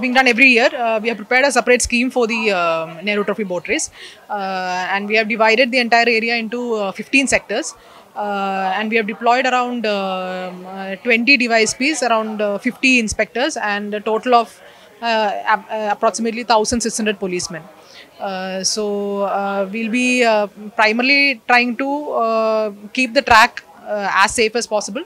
being done every year. Uh, we have prepared a separate scheme for the um Nehru Trophy boat race, uh, and we have divided the entire area into uh, 15 sectors. Uh, and we have deployed around um, uh, 20 DySPs, around uh, 50 inspectors, and a total of uh, ap- uh, approximately 1,600 policemen. Uh, so uh, we'll be uh, primarily trying to uh, keep the track uh, as safe as possible.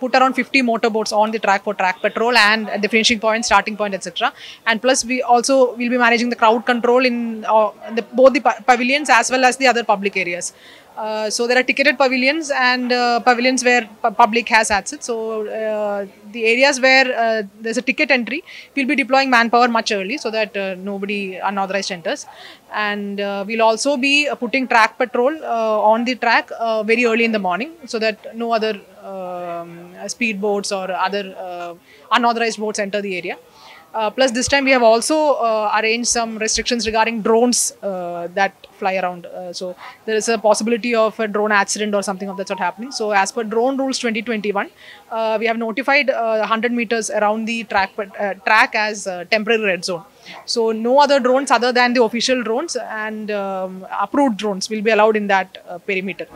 Put around 50 motorboats on the track for track patrol and at the finishing point, starting point, etc. And plus, we also will be managing the crowd control in uh, the, both the pavilions as well as the other public areas. Uh, so there are ticketed pavilions and uh, pavilions where pu- public has access. So uh, the areas where uh, there's a ticket entry, we'll be deploying manpower much early so that uh, nobody unauthorized enters. And uh, we'll also be putting track patrol on the track very early in the morning so that no other speed boats or other uh, unauthorized boats enter the area. Uh, plus, this time we have also uh, arranged some restrictions regarding drones uh, that fly around. Uh, so there is a possibility of a drone accident or something of that sort happening. So as per drone rules 2021, uh, we have notified uh, 100 meters around the track uh, track as uh, temporary red zone. So no other drones other than the official drones and um, approved drones will be allowed in that uh, perimeter.